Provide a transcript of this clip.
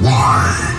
Why?